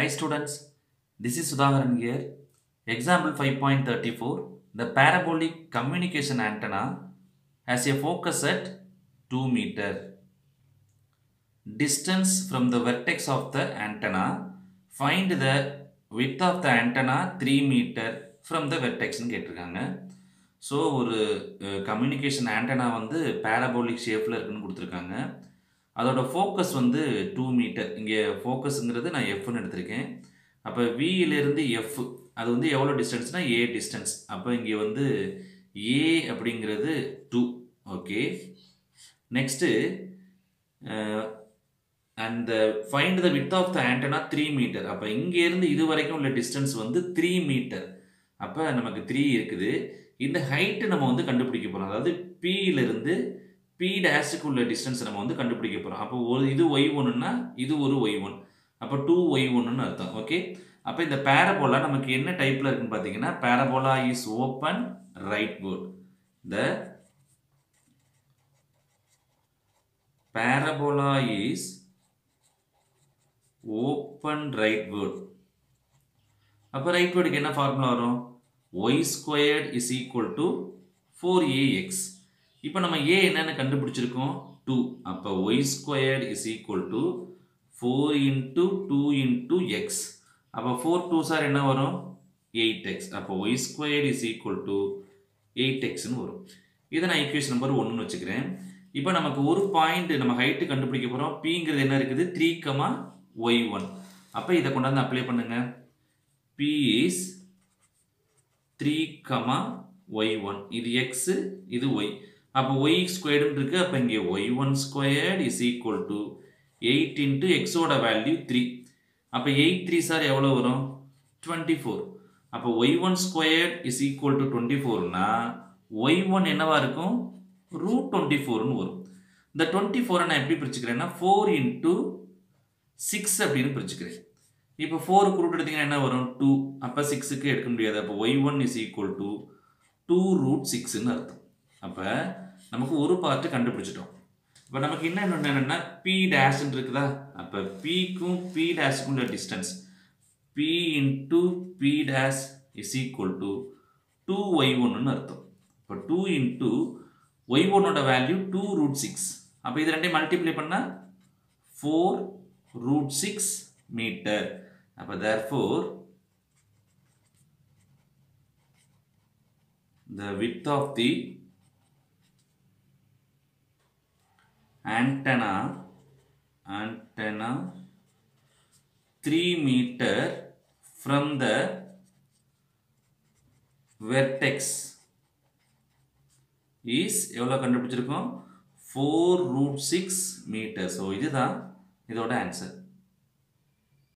Hi students, this is Sudhakaran here. Example 5.34 The parabolic communication antenna has a focus at 2 meter. Distance from the vertex of the antenna. Find the width of the antenna 3 meter from the vertex னு கேட்டிருக்காங்க so ஒரு communication antenna வந்து parabolic ஷேப்பில் இருக்குன்னு கொடுத்துருக்காங்க அதோட focus வந்து two metre இங்கே ஃபோக்கஸுங்கிறது நான் எஃப்னு எடுத்திருக்கேன். அப்போ வியிலேருந்து எஃப் அது வந்து எவ்வளோ டிஸ்டன்ஸ்னால் ஏ டிஸ்டன்ஸ் அப்போ இங்கே வந்து ஏ அப்படிங்கிறது டூ ஓகே நெக்ஸ்ட்டு அந்த find the width of the antenna three meter அப்போ இங்கேருந்து இது வரைக்கும் உள்ள டிஸ்டன்ஸ் வந்து த்ரீ மீட்டர் அப்போ நமக்கு த்ரீ இருக்குது. இந்த ஹைட்டு நம்ம வந்து கண்டுபிடிக்க போகிறோம் அதாவது பியிலிருந்து பி டேஷுக்கு உள்ள டிஸ்டன்ஸ் நம்ம வந்து கண்டுபிடிக்க போகிறோம் அப்போ ஒரு இது ஒய் ஒன்றுனா இது ஒரு ஒய் ஒன் அப்போ டூ ஒய் ஒன்றுன்னு அர்த்தம். ஓகே அப்போ இந்த பேரபோலா நமக்கு என்ன டைப்பில் இருக்குன்னு பார்த்தீங்கன்னா parabola is open rightward the parabola is open rightward அப்போ ரைட் வேர்டுக்கு என்ன ஃபார்முலா வரும்? Y squared is equal to four A X இப்போ நம்ம ஏ என்னென்னு கண்டுபிடிச்சிருக்கோம். டூ அப்போ Y square is equal to four into two into X அப்போ ஃபோர் டூ சார் என்ன வரும்? எயிட் எக்ஸ் அப்போ Y square is equal to eight எக்ஸ்னு வரும். இதை நான் ஈக்குவேஷன் நம்பர் ஒன்றுன்னு வச்சுக்கிறேன். இப்போ நமக்கு ஒரு பாயிண்ட் நம்ம ஹைட்டு கண்டுபிடிக்க போகிறோம் பிங்கிறது என்ன இருக்குது? த்ரீ கமா ஒய் ஒன் அப்போ இதை கொண்டாந்து அப்ளை பண்ணுங்க. B is three comma Y one இது எக்ஸு இது ஒய் அப்போ ஒய் ஸ்கொயர்டுன்னு இருக்குது அப்போ இங்கே Y one squared is equal to eight into எக்ஸோட வேல்யூ த்ரீ அப்போ எயிட் த்ரீ சார் எவ்வளோ வரும்? டுவெண்ட்டி ஃபோர் அப்போ Y one squared is equal to twenty ஃபோர்னா Y one என்னவா இருக்கும்? ரூட் டுவெண்ட்டி ஃபோர்னு வரும். இந்த டுவெண்ட்டி ஃபோரை நான் எப்படி பிரிச்சுக்கிறேன்னா ஃபோர் இன்ட்டு சிக்ஸ் அப்படின்னு பிரிச்சுக்கிறேன். இப்போ ஃபோருக்கு ரூட் எடுத்தீங்கன்னா என்ன வரும்? டூ அப்போ சிக்ஸுக்கு எடுக்க முடியாது. அப்போ Y one is equal to two root சிக்ஸ்ன்னு அர்த்தம். அப்போ நமக்கு ஒரு பார்ட்டு கண்டுபிடிச்சிட்டோம். இப்போ நமக்கு என்ன என்னென்னா பி டேஷ்ன்னு இருக்குதா? அப்போ பிக்கும் பி டேஷுக்கும் உள்ள distance B into B dash is equal to two Y ஒன்றுன்னு அர்த்தம். இப்போ டூ இன்ட்டு ஒய் ஒன்னோட வேல்யூ டூ ரூட் சிக்ஸ் அப்போ இது ரெண்டையும் மல்டிப்ளை பண்ணால் ஃபோர் ரூட் சிக்ஸ் மீட்டர் அப்போ therefore the width of the antenna antenna 3 meter from the vertex is எவ்வளோ கண்டுபிடிச்சிருக்கோம்? 4 root 6 meter. So இதுதான் இதோட ஆன்சர்